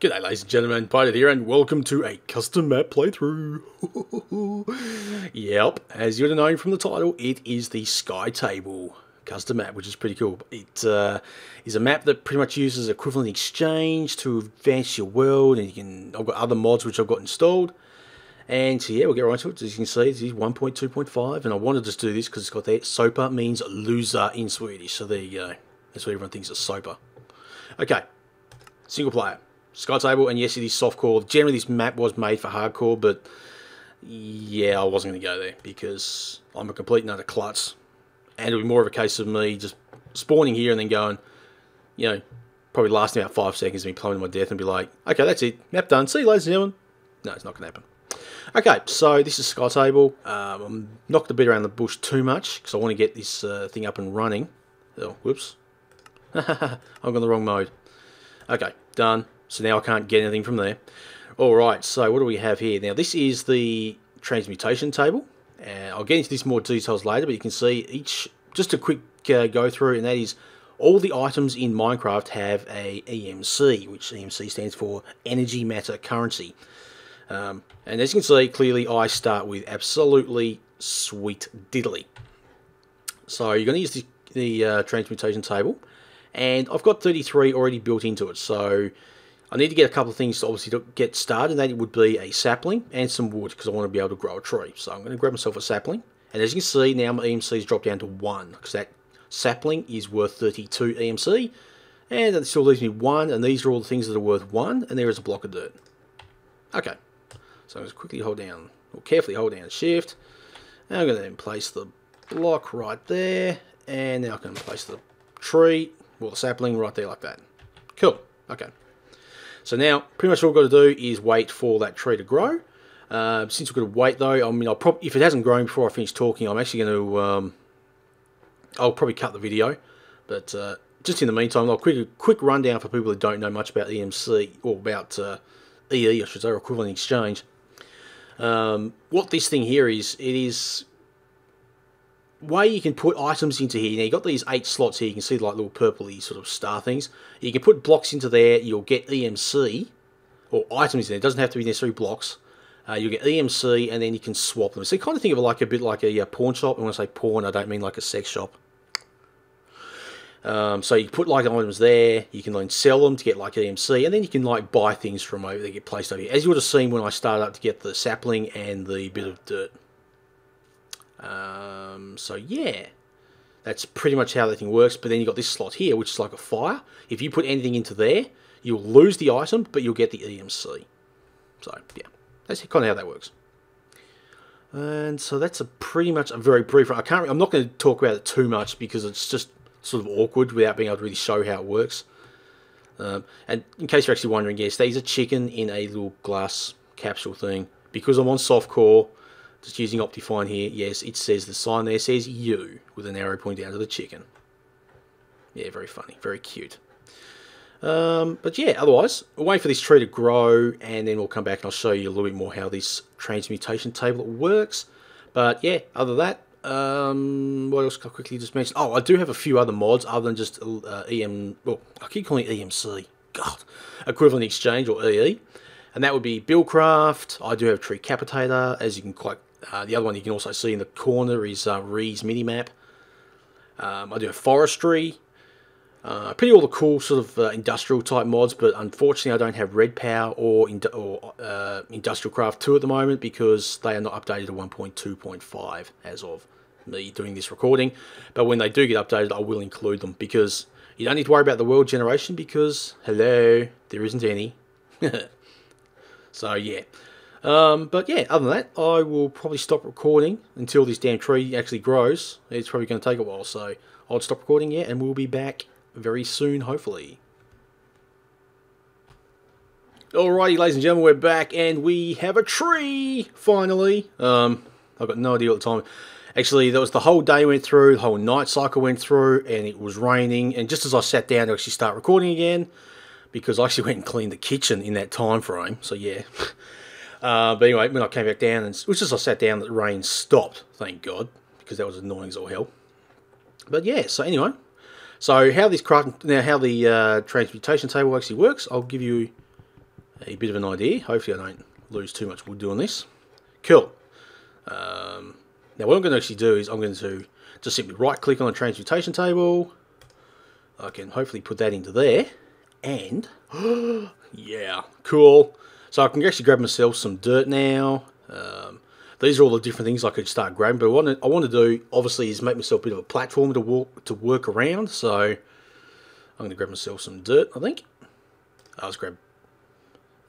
G'day ladies and gentlemen, Piedude here and welcome to a custom map playthrough. yep, as you'd have known from the title, it is the Sky Table custom map, which is pretty cool. It uh, is a map that pretty much uses equivalent exchange to advance your world and you can, I've got other mods which I've got installed. And so yeah, we'll get right to it. As you can see, this is 1.2.5 and I wanted to do this because it's got that SOPA means loser in Swedish. So there you go. That's what everyone thinks is SOPA. Okay, single player. Sky Table, and yes, it is softcore. Generally, this map was made for hardcore, but yeah, I wasn't going to go there because I'm a complete nutter klutz. And it'll be more of a case of me just spawning here and then going, you know, probably lasting about five seconds and me plummeting my death and be like, okay, that's it, map done. See you, ladies and gentlemen. No, it's not going to happen. Okay, so this is Sky Table. Um, I'm not going to beat around the bush too much because I want to get this uh, thing up and running. Oh, whoops. I'm on the wrong mode. Okay, done. So now I can't get anything from there. Alright, so what do we have here? Now this is the transmutation table. And I'll get into this more details later, but you can see each, just a quick uh, go through, and that is all the items in Minecraft have a EMC, which EMC stands for Energy Matter Currency. Um, and as you can see, clearly I start with absolutely sweet diddly. So you're going to use the, the uh, transmutation table, and I've got 33 already built into it, so I need to get a couple of things to obviously to get started, and that would be a sapling and some wood, because I want to be able to grow a tree. So I'm going to grab myself a sapling, and as you can see, now my EMC has dropped down to 1, because that sapling is worth 32 EMC, and that still leaves me 1, and these are all the things that are worth 1, and there is a block of dirt. Okay, so I'm just quickly hold down, or carefully hold down Shift, and I'm going to then place the block right there, and now I can place the tree, well the sapling right there like that. Cool, okay. So now, pretty much all I've got to do is wait for that tree to grow. Uh, since we've got to wait though, I mean, I'll probably if it hasn't grown before I finish talking, I'm actually going to, um, I'll probably cut the video. But uh, just in the meantime, I'll quick quick rundown for people who don't know much about EMC or about uh, EE, I should say, or equivalent exchange. Um, what this thing here is, it is way you can put items into here. Now you've got these eight slots here. You can see like little purpley sort of star things. You can put blocks into there. You'll get EMC or items in there. It doesn't have to be necessarily blocks. Uh, you'll get EMC and then you can swap them. So you kind of think of it like a bit like a, a pawn shop. And when I say pawn, I don't mean like a sex shop. Um, so you put like items there, you can then sell them to get like EMC, and then you can like buy things from over there, get placed over here. As you would have seen when I started up to get the sapling and the bit of dirt. Um, so yeah, that's pretty much how that thing works. But then you've got this slot here, which is like a fire. If you put anything into there, you'll lose the item, but you'll get the EMC. So yeah, that's kind of how that works. And so that's a pretty much a very brief. I can't. I'm not going to talk about it too much because it's just sort of awkward without being able to really show how it works. Um, and in case you're actually wondering, yes, there's a chicken in a little glass capsule thing. Because I'm on softcore, just using Optifine here, yes, it says the sign there says you with an arrow pointing down to the chicken. Yeah, very funny, very cute. Um, but yeah, otherwise, we'll wait for this tree to grow and then we'll come back and I'll show you a little bit more how this transmutation table works. But yeah, other than that, um, what else can I quickly just mention? Oh, I do have a few other mods other than just uh, EM, well, I keep calling it EMC, God, Equivalent Exchange or EE. And that would be BuildCraft, I do have Tree Capitator, as you can quite uh, the other one you can also see in the corner is uh, Rei's Minimap. Um, I do Forestry. Uh, pretty all the cool sort of uh, industrial type mods, but unfortunately I don't have Red Power or, in, or uh, Industrial Craft 2 at the moment because they are not updated to 1.2.5 as of me doing this recording. But when they do get updated, I will include them because you don't need to worry about the world generation because, hello, there isn't any. so yeah. Um, but yeah, other than that, I will probably stop recording until this damn tree actually grows. It's probably going to take a while, so I'll stop recording, yeah, and we'll be back very soon, hopefully. Alrighty, ladies and gentlemen, we're back, and we have a tree, finally. Um, I've got no idea at the time. Actually, that was the whole day went through, the whole night cycle went through, and it was raining, and just as I sat down to actually start recording again, because I actually went and cleaned the kitchen in that time frame, so yeah. Uh, but anyway, when I came back down, and it was just I sat down, the rain stopped, thank God, because that was annoying as all hell. But yeah, so anyway, so how this craft now how the uh, transmutation table actually works, I'll give you a bit of an idea. Hopefully I don't lose too much wood doing this. Cool. Um, now what I'm going to actually do is I'm going to just simply right click on the transmutation table. I can hopefully put that into there. And, yeah, cool. So I can actually grab myself some dirt now. Um, these are all the different things I could start grabbing. But what I want to do, obviously, is make myself a bit of a platform to walk to work around. So I'm going to grab myself some dirt, I think. I'll just grab,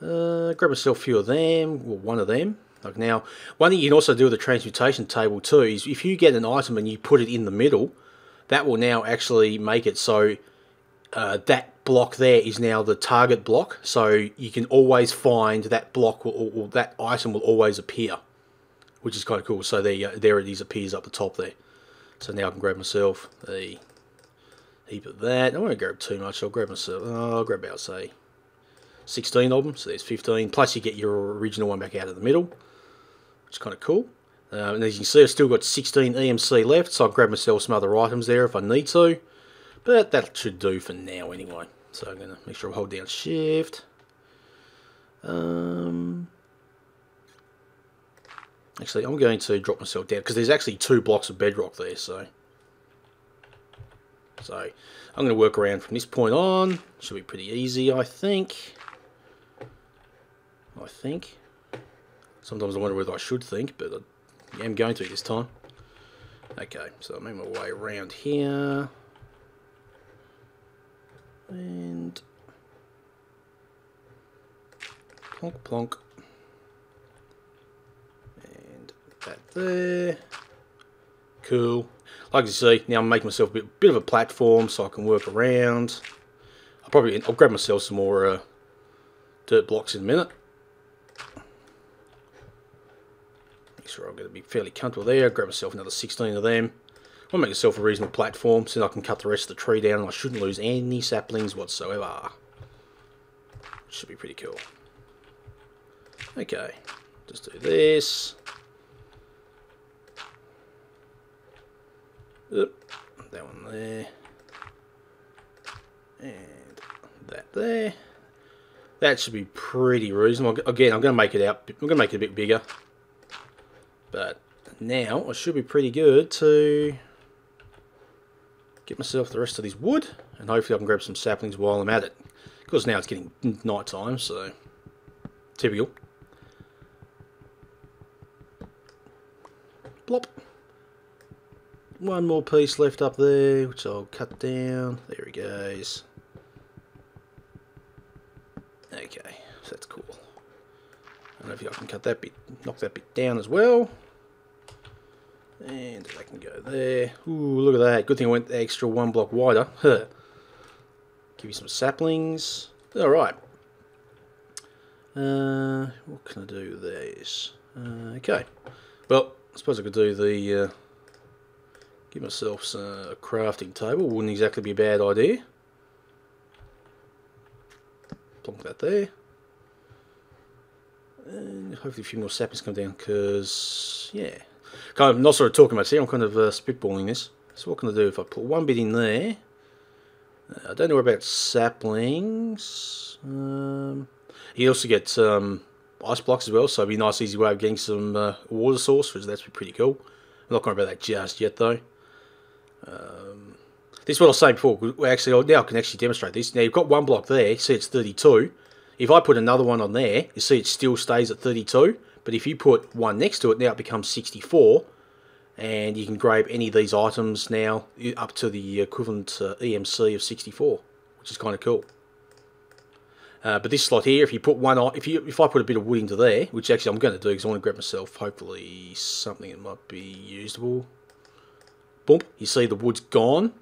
uh, grab myself a few of them, or one of them. Like now, one thing you can also do with the transmutation table too is if you get an item and you put it in the middle, that will now actually make it so uh, that block there is now the target block. So you can always find that block or, or that item will always appear, which is kind of cool. So there, there it is, appears up the top there. So now I can grab myself a heap of that. I won't grab too much. I'll grab myself. Oh, I'll grab about say 16 of them. So there's 15. Plus you get your original one back out of the middle which is kind of cool. Uh, and as you can see, I've still got 16 EMC left, so I'll grab myself some other items there if I need to. But that should do for now anyway. So I'm going to make sure I hold down Shift. Um, actually, I'm going to drop myself down, because there's actually two blocks of bedrock there, so... So, I'm going to work around from this point on. Should be pretty easy, I think. I think. Sometimes I wonder whether I should think, but I am going to this time. Okay, so I'll make my way around here. And... Plonk, plonk. And that there. Cool. Like you see, now I'm making myself a bit, bit of a platform so I can work around. I'll probably I'll grab myself some more uh, dirt blocks in a minute. Make sure I'm going to be fairly comfortable there. Grab myself another 16 of them. I'll make myself a reasonable platform so I can cut the rest of the tree down and I shouldn't lose any saplings whatsoever. Should be pretty cool. Okay, just do this. Oop, that one there. And that there. That should be pretty reasonable. Again, I'm going to make it out. I'm going to make it a bit bigger. But now I should be pretty good to get myself the rest of this wood and hopefully I can grab some saplings while I'm at it. Because now it's getting night time, so typical. Plop. One more piece left up there, which I'll cut down. There he goes. Okay, so that's cool. I don't know if I can cut that bit, knock that bit down as well. And I can go there. Ooh, look at that. Good thing I went extra one block wider. Huh. Give you some saplings. Alright. Uh, what can I do with these? Uh, okay. Well, I suppose I could do the... Uh, give myself some, a crafting table. Wouldn't exactly be a bad idea. Plonk that there. And hopefully a few more saplings come down because, yeah. Kind of not sort of talking much here, I'm kind of uh, spitballing this. So what can I do if I put one bit in there? Uh, I don't know about saplings. Um, you also get um, ice blocks as well, so it'd be a nice easy way of getting some uh, water source, which that's be pretty cool. I'm not going about that just yet though. Um, this is what I was saying before. Actually, now I can actually demonstrate this. Now you've got one block there. See, it's 32. If I put another one on there, you see it still stays at 32. But if you put one next to it, now it becomes 64. And you can grab any of these items now up to the equivalent uh, EMC of 64, which is kind of cool. Uh, but this slot here, if you put one if you if I put a bit of wood into there, which actually I'm going to do because I want to grab myself hopefully something that might be usable. Boom! You see the wood's gone,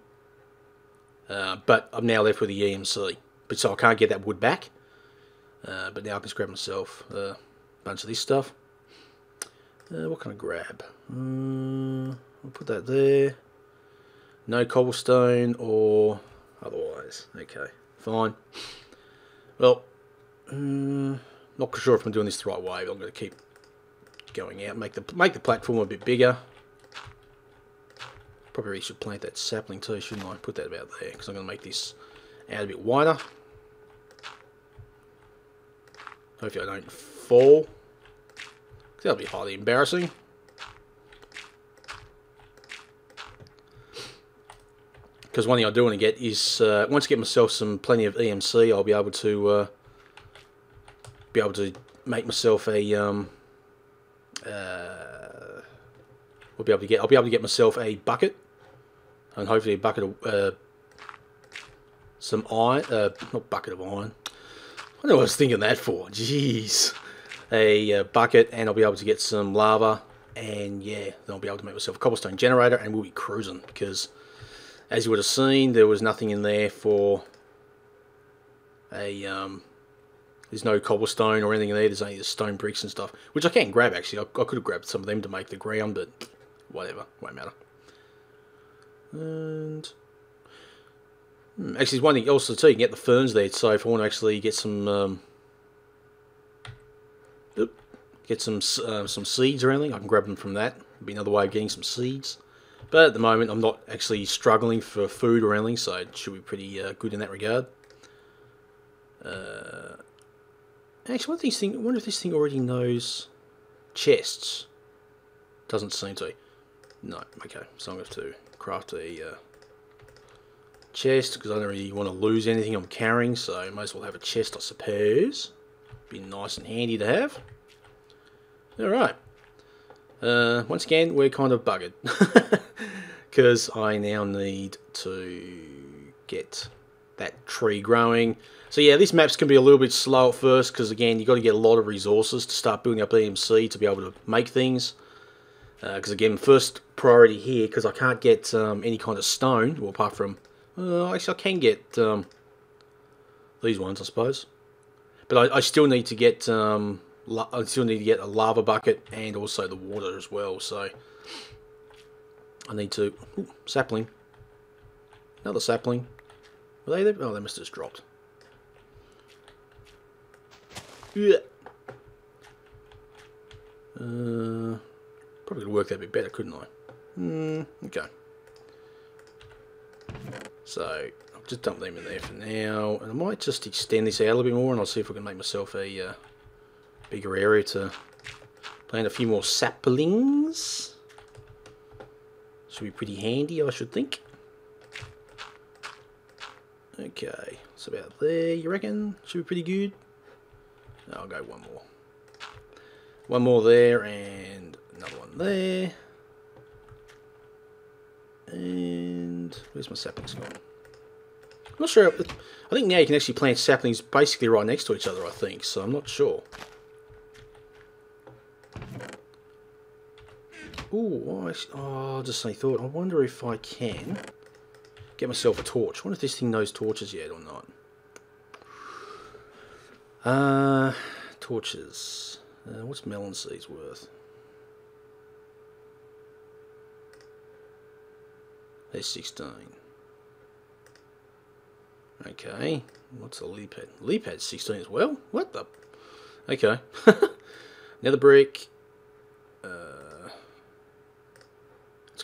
uh, but I'm now left with the EMC. But so I can't get that wood back. Uh, but now I can just grab myself a bunch of this stuff. Uh, what can I grab? I'll put that there. No cobblestone or otherwise. Okay, fine. Well, um, not sure if I'm doing this the right way, but I'm going to keep going out. Make the make the platform a bit bigger. Probably should plant that sapling too, shouldn't I? Put that about there because I'm going to make this out a bit wider. Hopefully I don't fall. That'll be highly embarrassing. Because one thing I do want to get is, uh, once I get myself some plenty of EMC, I'll be able to uh, be able to make myself a um, uh, we'll be able to get I'll be able to get myself a bucket. And hopefully a bucket of uh, some iron uh, not bucket of iron. I know what I was thinking that for? Jeez a uh, bucket and I'll be able to get some lava and yeah then I'll be able to make myself a cobblestone generator and we'll be cruising because as you would have seen there was nothing in there for a um, there's no cobblestone or anything in there. There's only the stone bricks and stuff, which I can grab actually. I, I could have grabbed some of them to make the ground, but whatever, won't matter. And hmm, actually, there's one thing also too. You can get the ferns there. So if I want to actually get some, um, get some uh, some seeds or anything, I can grab them from that. It'd Be another way of getting some seeds. But at the moment, I'm not actually struggling for food or anything, so it should be pretty uh, good in that regard. Uh, Actually, thing? I wonder if this thing already knows chests. Doesn't seem to. No. Okay. So I'm going to craft a uh, chest because I don't really want to lose anything I'm carrying. So I might as well have a chest, I suppose. Be nice and handy to have. All right. Uh, once again, we're kind of buggered because I now need to get that tree growing. So yeah, this map's can be a little bit slow at first because again, you've got to get a lot of resources to start building up EMC to be able to make things. Because uh, again, first priority here, because I can't get um, any kind of stone, well apart from, uh, actually I can get um, these ones I suppose. But I, I still need to get, um, I still need to get a lava bucket and also the water as well, so I need to, ooh, sapling, another sapling. Were they there? Oh, they must have just dropped. Yeah. Uh, probably could work that a bit better, couldn't I? Hmm, okay. So, I'll just dump them in there for now. And I might just extend this out a little bit more and I'll see if I can make myself a uh, bigger area to plant a few more saplings. Should be pretty handy, I should think. Okay, it's about there, you reckon? Should be pretty good. I'll go one more. One more there and another one there. And where's my saplings gone? I'm not sure. I think now you can actually plant saplings basically right next to each other, I think. So I'm not sure. Ooh, I, oh, just a thought. I wonder if I can get myself a torch. I wonder if this thing knows torches yet or not. Uh, torches. Uh, what's melon seeds worth? They're 16. Okay. What's a leap head? Leap head 16 as well? What the? Okay. Nether brick.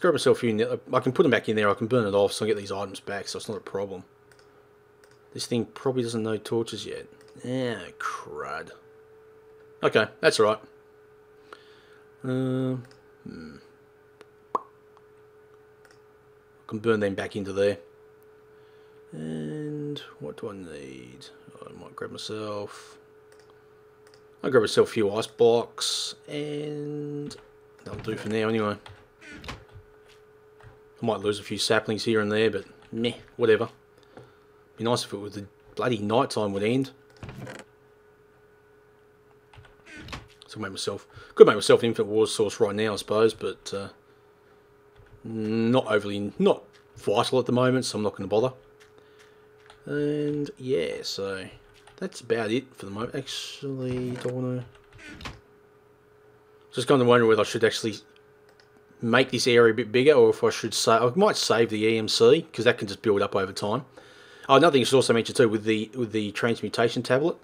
Grab myself a few. I can put them back in there. I can burn it off so I get these items back so it's not a problem. This thing probably doesn't know torches yet. Yeah, crud. Okay, that's alright. Um, hmm. I can burn them back into there. And what do I need? I might grab myself. I'll grab myself a few ice blocks and that'll do for now anyway. Might lose a few saplings here and there, but meh, whatever. Be nice if it was the bloody night time would end. So make myself could make myself an infinite water source right now, I suppose, but uh, not overly not vital at the moment, so I'm not going to bother. And yeah, so that's about it for the moment. Actually, don't want to. Just kind of wondering whether I should actually make this area a bit bigger, or if I should say I might save the EMC because that can just build up over time. Oh, another thing you should also mention too with the with the transmutation tablet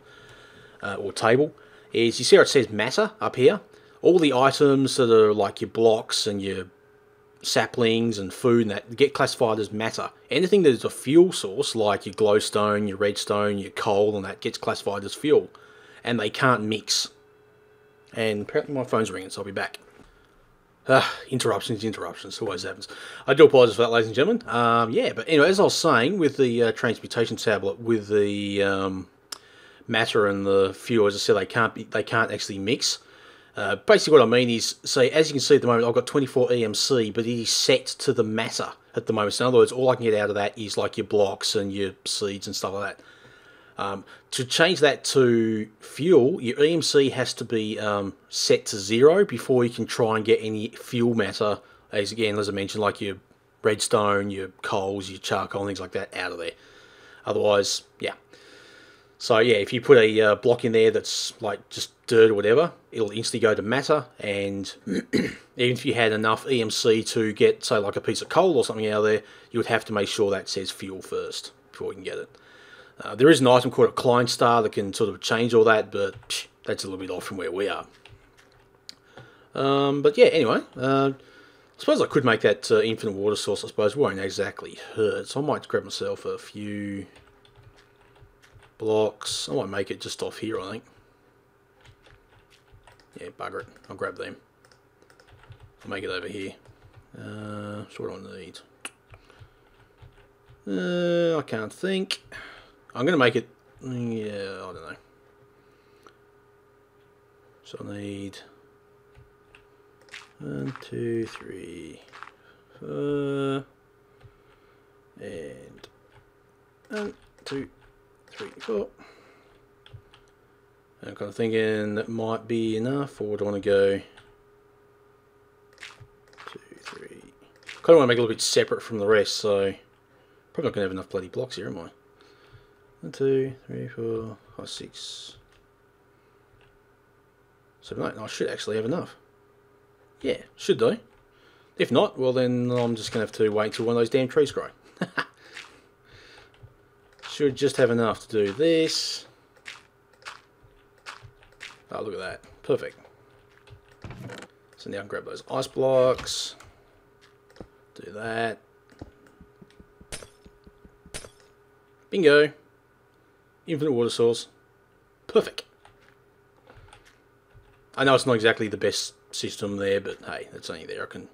uh, or table is you see how it says matter up here. All the items that are like your blocks and your saplings and food and that get classified as matter. Anything that is a fuel source like your glowstone, your redstone, your coal and that gets classified as fuel. and they can't mix. And apparently my phone's ringing, so I'll be back. Ah, interruptions, interruptions, always happens. I do apologise for that, ladies and gentlemen. Um, yeah, but anyway, as I was saying, with the uh, transmutation tablet, with the um, matter and the fuel, as I said, they can't be, they can't actually mix. Uh, basically, what I mean is, say, as you can see at the moment, I've got 24 EMC, but it is set to the matter at the moment. So in other words, all I can get out of that is like your blocks and your seeds and stuff like that. Um, to change that to fuel, your EMC has to be um, set to zero before you can try and get any fuel matter, as again, as I mentioned, like your redstone, your coals, your charcoal, things like that, out of there. Otherwise, yeah. So yeah, if you put a uh, block in there that's like just dirt or whatever, it'll instantly go to matter, and even if you had enough EMC to get, say, like a piece of coal or something out of there, you would have to make sure that says fuel first before you can get it. Uh, there is an item called a Klein Star that can sort of change all that, but psh, that's a little bit off from where we are. Um, but yeah, anyway, uh, I suppose I could make that uh, infinite water source, I suppose. won't exactly hurt, so I might grab myself a few blocks. I might make it just off here, I think. Yeah, bugger it. I'll grab them. I'll make it over here. Uh, so what I need? Uh, I can't think. I'm going to make it, yeah, I don't know. So I need one, two, three, four, and one, two, three, four. I'm kind of thinking that might be enough, or do I want to go two, three? I Kind of want to make it a little bit separate from the rest, so probably not going to have enough bloody blocks here, am I? One, two, three, four, five, six, seven, eight. I should actually have enough. Yeah, should do. If not, well then I'm just going to have to wait until one of those damn trees grow. should just have enough to do this. Oh, look at that. Perfect. So now I can grab those ice blocks. Do that. Bingo infinite water source. Perfect. I know it's not exactly the best system there, but hey, that's only there. I can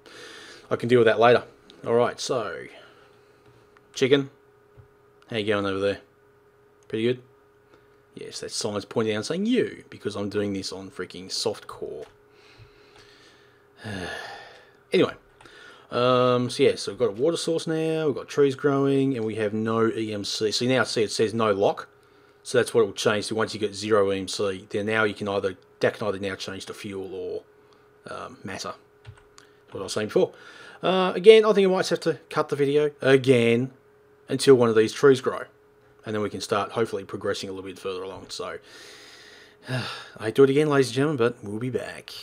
I can deal with that later. Alright, so chicken. How you going over there? Pretty good? Yes, that sign's pointing out saying you, because I'm doing this on freaking soft core. anyway, um, so yeah, so we've got a water source now, we've got trees growing, and we have no EMC. So now see it says no lock. So that's what it will change to once you get zero EMC. Then now you can either that can either now change to fuel or um, matter. What I was saying before. Uh, again, I think I might have to cut the video again until one of these trees grow, and then we can start hopefully progressing a little bit further along. So I do it again, ladies and gentlemen, but we'll be back.